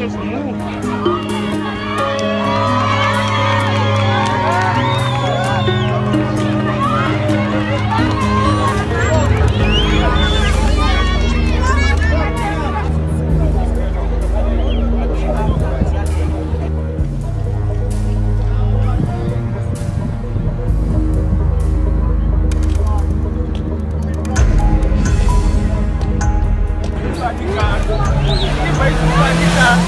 just move. ficar. E vai ficar.